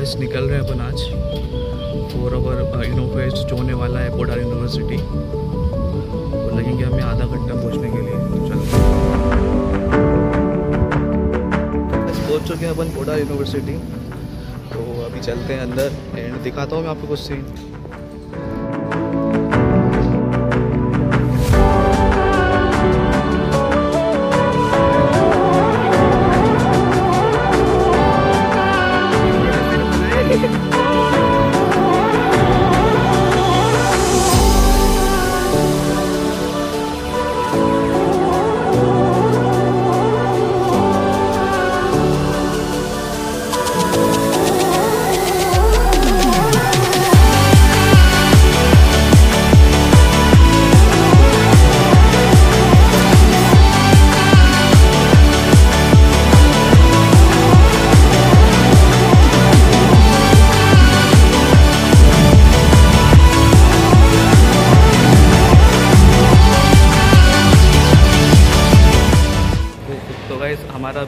बस निकल रहे हैं अपन आज। फोर आवर इनोवेस्ट जो होने वाला है पोडार यूनिवर्सिटी तो लगेंगे हमें आधा घंटा पहुँचने के लिए। चलो। बस पहुँच चुके हैं अपन पोडार यूनिवर्सिटी तो अभी चलते हैं अंदर एंड दिखाता हूँ मैं आपको कुछ सीन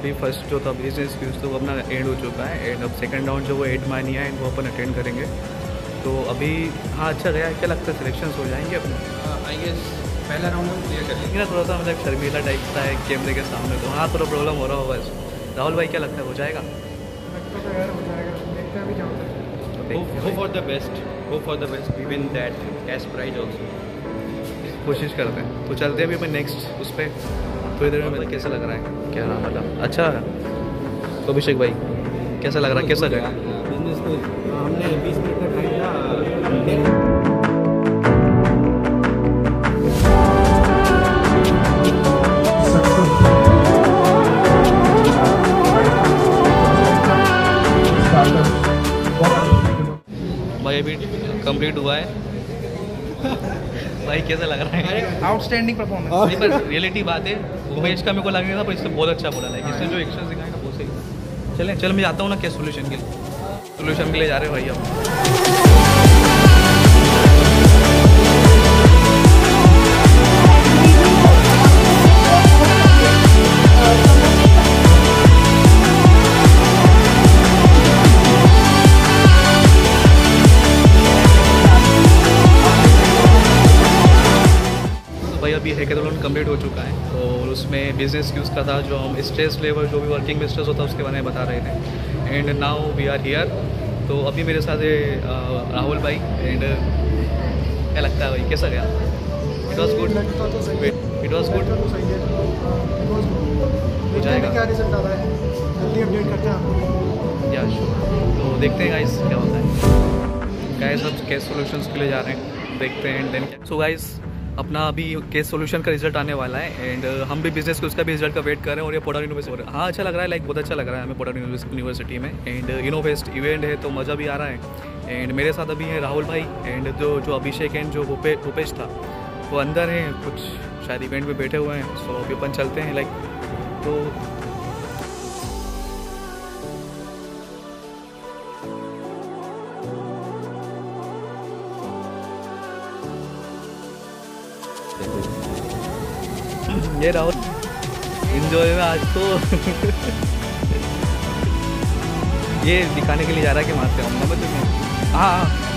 गाइस हमारा भी फ़र्स्ट जो था बिज़नेस यूज़ तो वो अपना एंड हो चुका है एंड अब सेकंड राउंड जो वो एट मानी है एंड वो अपन अटेंड करेंगे। तो अभी हाँ अच्छा गया क्या लगता है सिलेक्शन हो जाएँगे अपने? आई गेस पहला राउंड हम क्लियर कर लेकिन ना थोड़ा सा मतलब शर्मीला टाइप का है कैमरे के सामने तो। हाँ थोड़ा प्रॉब्लम हो रहा होगा इसको राहुल भाई क्या लगता है हो जाएगा? Go for the best go for the best we win that cash prize also कोशिश करते हैं। तो चलते हैं अभी अपन नेक्स्ट उस पर थोड़ी देर में मतलब कैसा लग रहा है? क्या नाम मतलब अच्छा। तो अभिषेक भाई कैसा लग रहा है? कैसा गया बिज़नेस को हमने बीस मिनट का टाइम था भाई अभी कंप्लीट हुआ है। भाई कैसा लग रहा है? आउटस्टैंडिंग परफॉर्मेंस रियलिटी बात है। उमेश का मेरे को लगेगा था, पर इससे बहुत अच्छा बोला लाइक इसने जो एक्शन दिखाया ना बहुत सही। चलें, चल, मैं जाता हूँ ना, क्या सोल्यूशन के लिए? सोल्यूशन के लिए जा रहे हैं भाई, अब। बिज़नेस यूज़ का था, जो हम स्ट्रेस लेवल जो भी वर्किंग में स्ट्रेस होता है उसके बारे में बता रहे थे। And now we are here तो अभी मेरे साथ राहुल भाई। एंड क्या लगता है भाई, कैसा गया? It was good it was good क्या रिज़ल्ट है तो देखते हैं गाइस क्या होता है। गाइस अब केस सॉल्यूशंस के लिए जा रहे हैं। देखते हैं देन सो गाइस अपना अभी केस सोल्यूशन का रिज़ल्ट आने वाला है एंड हम भी बिज़नेस के उसका भी रिज़ल्ट का वेट कर रहे हैं और ये पोडा यूनिवर्सिटी हाँ अच्छा लग रहा है लाइक बहुत अच्छा लग रहा है हमें पोडर यूनिवर्सिटी में एंड इनोवेस्ट इवेंट है तो मज़ा भी आ रहा है। एंड मेरे साथ अभी है राहुल भाई एंड जो जो अभिषेक एंड जो भूपे भूपेश था, वो अंदर हैं, कुछ शायद इवेंट में बैठे हुए हैं सो अभी अपन चलते हैं लाइक तो ये राहुल इंजॉय में आज तो ये दिखाने के लिए जा रहा है कि मारते हम समझ चुके हैं हाँ।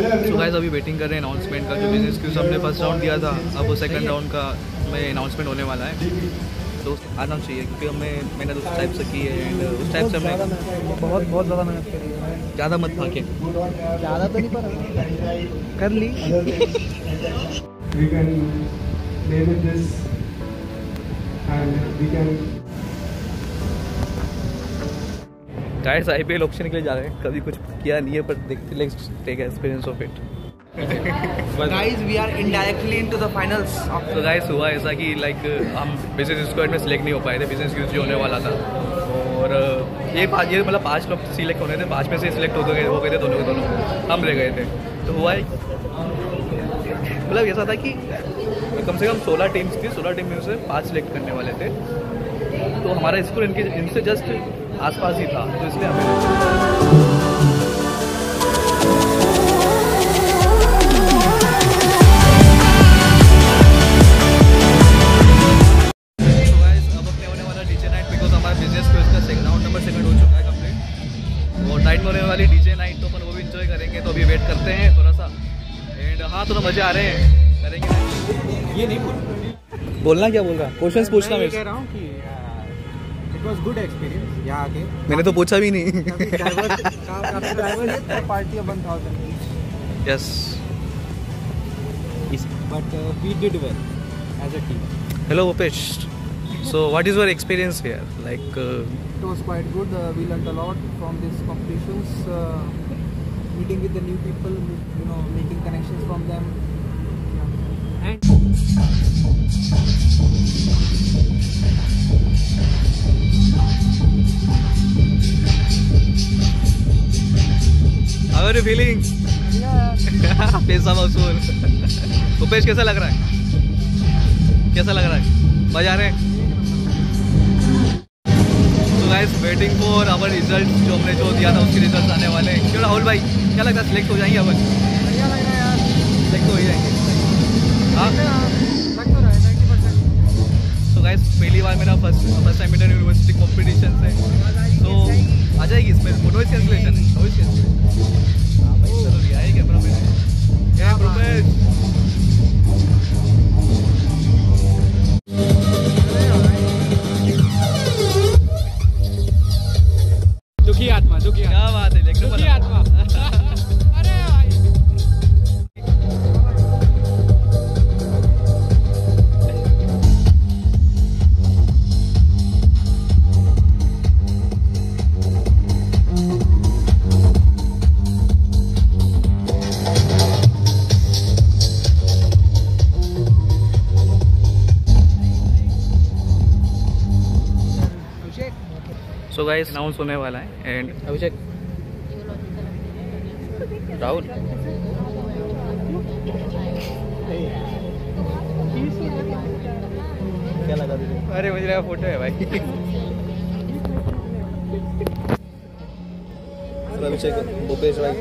तो गाइस अभी वेटिंग कर रहे हैं अनाउंसमेंट का जो बिज़नेस क्यूज हमने फ़र्स्ट राउंड दिया था। अब वो सेकंड राउंड का में अनाउंसमेंट होने वाला है। तो आना चाहिए क्योंकि हमने मैंने उस टाइप से की है एंड उस टाइप से हमने बहुत बहुत ज़्यादा मेहनत करी है। ज़्यादा मत फाके ज़्यादा तो नहीं पर कर ली। We can play with this and we can guys IPL option के लिए जा रहे हैं। कभी कुछ किया नहीं है पर देखते let's take experience of it guys we are indirectly into the finals of तो गाइस हुआ ऐसा कि लाइक हम बिज़नेस स्क्वाड में सिलेक्ट नहीं हो पाए थे बिज़नेस यूज़ होने वाला था। और ये पाँच ये मतलब पाँच लोग सिलेक्ट होने थे? पाँच में से सिलेक्ट हो गए हो गए थे दोनों के दोनों। हम रह गए थे। तो हुआ है मतलब ऐसा था कि कम से कम सोलह टीम्स थी सोलह टीम में से पाँच सिलेक्ट करने वाले थे। तो हमारा स्कूल इनके इनसे जस्ट आसपास ही था तो इसलिए हमें So guys, अब अपने होने वाला डीजे नाइट बिकॉज़ हमारा बिज़नेस को इसका सेकंड राउंड नंबर सेकंड हो चुका है कंप्लीट और नाइट होने वाली डीजे नाइट तो अपन वो भी इंजॉय करेंगे तो अभी वेट करते हैं थोड़ा सा एंड हाँ थोड़ा मज़े आ रहे हैं करेंगे ये नहीं बोलना क्या बोल रहा क्वेश्चंस पूछना मैं कह रहा हूँ कि इट वाज गुड एक्सपीरियंस यहाँ आके मैंने तो पूछा भी नहीं है party of 1000 yes but we did well as a team hello Upesh so what is your experience here like uh, It was quite good. Uh, we learned a lot from these competitions. Uh, meeting with the new people, you know, making connections from them. And how are you feeling? पैसा वसूल उपेश कैसा लग रहा है? कैसा लग रहा है? मज़ा आ रहे हैं? तो guys waiting for our result जो हमने जो दिया था उसके रिज़ल्ट आने वाले हैं। क्यों राहुल भाई क्या लगता है सिलेक्ट हो जाएँगे अपन? बढ़िया लग रहा है यार। सिलेक्ट हो ही जाएँगे। रहा है गाइस पहली बार मेरा first first time inter university competition से। तो आ जाएगी इसमें। नॉइस कैंसिलेशन है। नॉइस कैंसिलेशन हाँ भाई चलो लिया है कैमरा मैंने क्या प्रोफेस दुखी आत्मा दुखी क्या बात है दुखी आत्मा। सो गाइस अनाउंस होने वाला है एंड अभिषेक। राहुल। क्या लगा तुझे अरे मुझे लगा फ़ोटो है भाई। अभिषेक भूपेश भाई।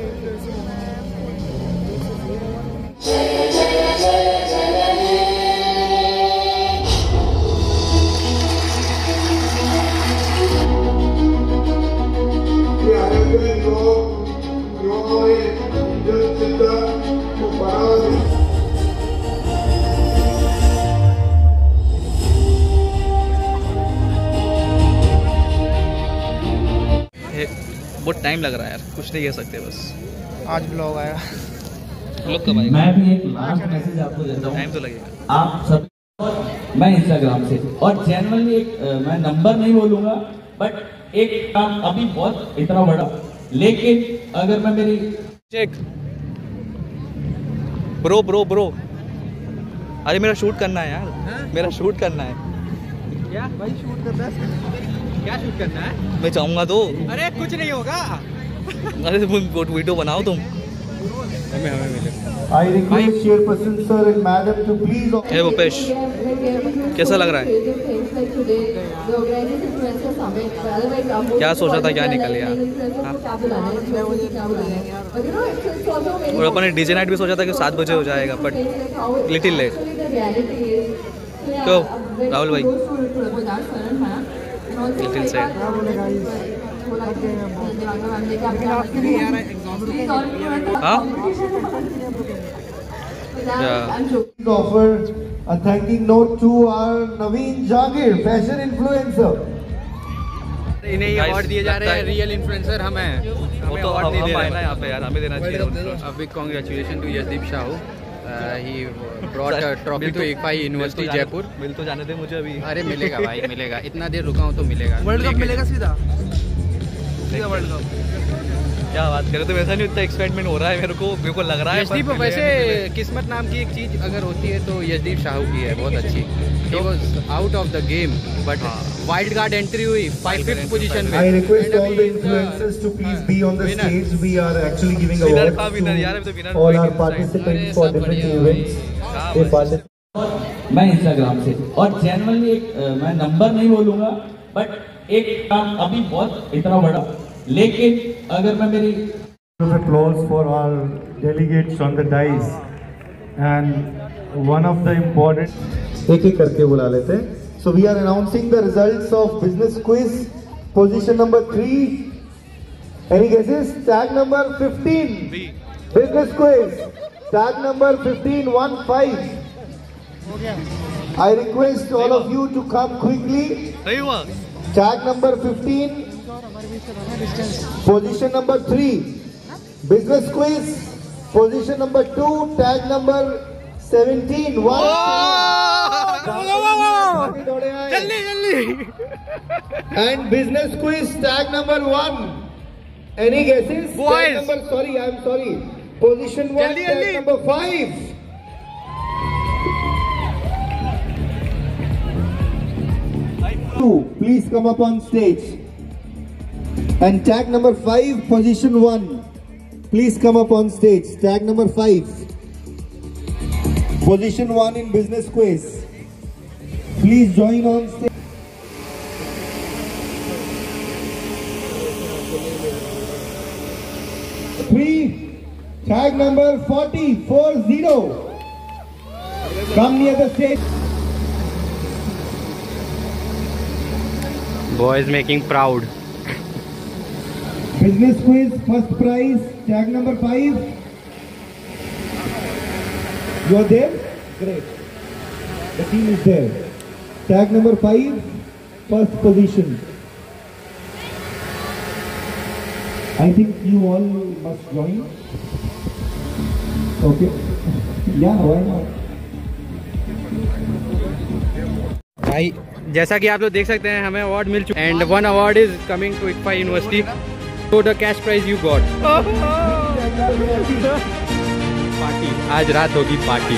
बहुत टाइम लग रहा है यार कुछ नहीं कह सकते बस। आज ब्लॉग आया। लोग कब आएगा? मैं भी एक लास्ट मैसेज आपको देता हूँ। टाइम तो लगेगा। आप सब मैं इंस्टाग्राम से। और जनरली एक मैं नंबर नहीं बोलूँगा बट एक काम अभी बहुत इतना बड़ा। लेकिन अगर मैं मेरी चेक ब्रो ब्रो ब्रो अरे मेरा शूट करना है यार। मेरा शूट करना है। क्या? भाई शूट करना है। क्या शूट करना है? मैं चाहूँगा तो। अरे कुछ नहीं होगा। अरे तुम वीडियो बनाओ तुम। हमें हमें मिले। I request Chairperson sir and madam to please हे भूपेश कैसा लग रहा है? क्या सोचा था क्या निकल गया? और अपन ने डीजे नाइट भी सोचा था कि सात बजे हो जाएगा बट लिटिल लेट क्यों? राहुल भाई। लिटिल सेड हाँ Yeah. offer a thanking note to our Naveen Jagir, fashion influencer. इन्हें Guys, अवार्ड दिए जा रहे हैं है- रियल इन्फ्लुएंसर हमें वो हमें तो अवार्ड नहीं दे रहे ना यहाँ पे यार हमें देना चाहिए A big congratulations to Yasdeep Trophy मिल तो- ICFAI मिल तो जयपुर. मिल तो जाने दे मुझे अभी। अरे मिलेगा भाई मिलेगा। इतना देर रुका हूँ तो मिलेगा। वर्ल्ड कप मिलेगा सीधा? सीधा वर्ल्ड कप क्या बात करें तो वैसा नहीं इतना एक्साइटमेंट हो रहा है मेरे को। मेरे को लग रहा है यशदीप पर वैसे किस्मत नाम की एक चीज़ अगर होती है तो यशदीप शाहू की है बहुत अच्छी। He was out of the game but हाँ। वाइल्ड कार्ड एंट्री हुई फाइव फिफ्थ पोजीशन में I request And all अभी the is the, influencers to please be on the winner. stage. We are actually giving Winner awards का winner, यार, तो बढ़िया events. हाँ, They बस। participate. मैं इंस्टाग्राम से और जेनरली एक मैं नंबर नहीं बोलूँगा बट एक काम अभी बहुत इतना बड़ा लेकिन अगर मैं मेरी applause for our delegates on the dais. And one of the important एक एक करके बुला लेते हैं So we are announcing the results of business quiz, position number 3. Any guesses? Tag number 15. B. Business quiz. Tag number 15, 1, 5. I request all of you to come quickly. Tag number 15. Position number 3. Business quiz. Position number 2. Tag number 17. 1. जल्दी जल्दी And business quiz Tag number 1 Any guesses? Tag Boys. number Sorry I am sorry Position 1 जल्दी, Tag जल्दी। number 5 Two, please come up on stage. And tag number five, position one. Please come up on stage. Tag number five. Position one in business quiz. Please join on stage. Three, tag number 40, 40. Come near the stage. Boys making proud. Business quiz, first prize, tag number five. You are there? Great. The team is there. Tag number five, first position. I think you all must join. Okay. Yeah, why not? भाई जैसा कि आप लोग देख सकते हैं हमें award मिल चुका and one award is coming to ICFAI university तो the cash prize you got party आज रात होगी पार्टी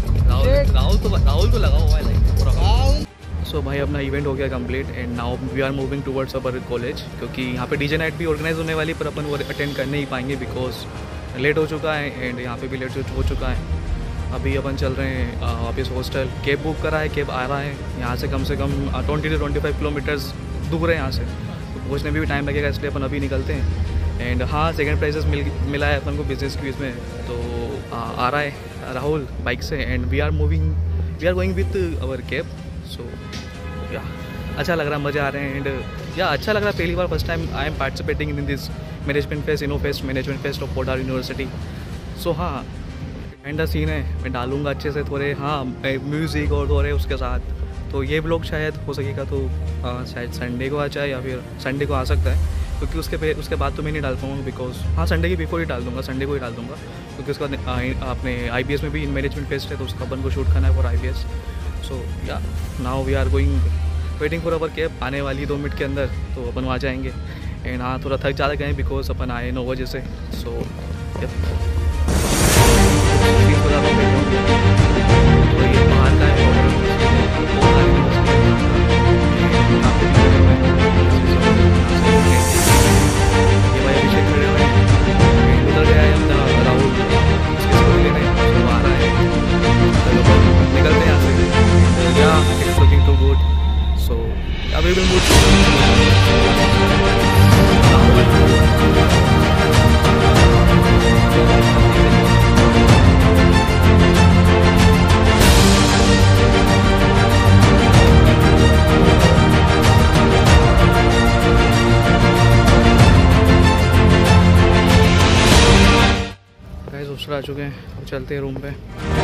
राहुल राहुल तो राहुल तो लगा हुआ है लाइक सो भाई अपना इवेंट हो गया complete and now we are moving towards our college क्योंकि यहाँ पे डीजे नाइट भी ऑर्गेनाइज होने वाली पर अपन वो अटेंड कर नहीं पाएँगे बिकॉज़ लेट हो चुका है एंड यहाँ पे भी लेट हो चुका है। अभी अपन चल रहे हैं वापस हॉस्टल कैब बुक करा है कैब आ रहा है। यहाँ से कम से कम twenty two twenty five kilometres दूर है यहाँ से। तो पहुँचने में भी टाइम लगेगा इसलिए अपन अभी निकलते हैं। एंड हाँ सेकेंड प्राइजेस मिल मिला है अपन को बिज़नेस क्यूज में तो आ, रहा है राहुल बाइक से and we are moving we are going with our cab so yeah अच्छा लग रहा है मज़े आ रहे हैं एंड या अच्छा लग रहा है पहली बार first time I am participating in this management fest inno fest management fest of Podar university so हाँ एंड सीन है मैं डालूँगा अच्छे से थोड़े हाँ म्यूज़िक और थोड़े उसके साथ। तो ये ब्लॉग शायद हो सकेगा तो आ, शायद संडे को आ जाए या फिर संडे को आ सकता है। क्योंकि उसके उसके बाद तो मैं नहीं डाल पाऊँगा बिकॉज़ हाँ संडे के बिफोर ही डाल दूँगा संडे को ही डाल दूँगा क्योंकि उसका बाद आई में भी इन मैनेजमेंट फेस्ट है तो उसका अपन को शूट करना है for I so yeah now we are going waiting for our cab आने वाली दो मिनट के अंदर तो अपन वहाँ जाएँगे। एंड हाँ थोड़ा थक ज़्यादा गए बिकॉज़ अपन आए नौ बजे से। सो so, चलते हैं रूम पे।